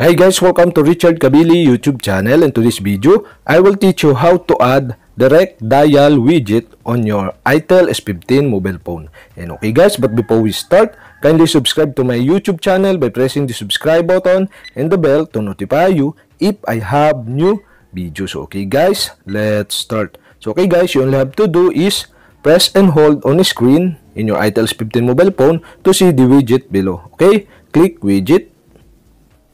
Hey guys, welcome to Richard Kabili YouTube channel. In today's video, I will teach you how to add direct dial widget on your ITEL S15 mobile phone. And okay guys, but before we start, kindly subscribe to my YouTube channel by pressing the subscribe button and the bell to notify you if I have new videos. Okay guys, let's start. So okay guys, you only have to do is press and hold on the screen in your ITEL S15 mobile phone to see the widget below. Okay, click widget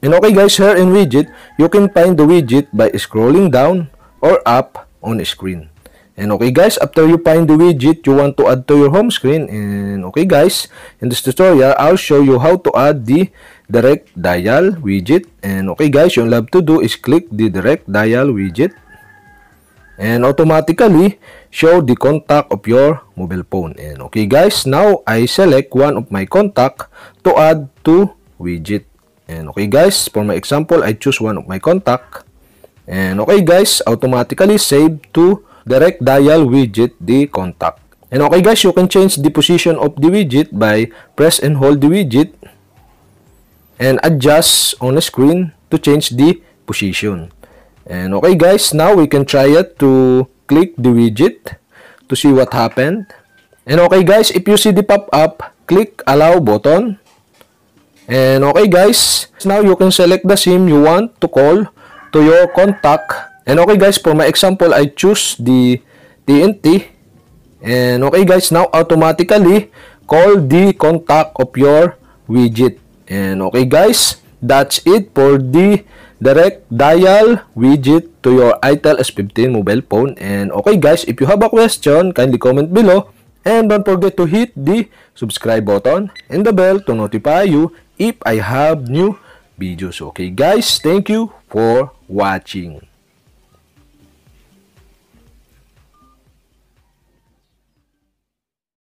And okay guys, here in widget, you can find the widget by scrolling down or up on screen. And okay guys, after you find the widget you want to add to your home screen. And okay guys, in this tutorial, I'll show you how to add the direct dial widget. And okay guys, you have to do is click the direct dial widget. And automatically show the contact of your mobile phone. And okay guys, now I select one of my contact to add to widget. And okay guys, for my example, I choose one of my contact. And okay guys, automatically save to direct dial widget the contact. And okay guys, you can change the position of the widget by press and hold the widget and adjust on the screen to change the position. And okay guys, now we can try it to click the widget to see what happened. And okay guys, if you see the pop-up, click allow button And okay guys, now you can select the SIM you want to call to your contact. And okay guys, for my example, I choose the TNT. And okay guys, now automatically call the contact of your widget. And okay guys, that's it for the direct dial widget to your ITEL S15 mobile phone. And okay guys, if you have a question, kindly comment below. And don't forget to hit the subscribe button and the bell to notify you if I have new videos. Okay guys, thank you for watching.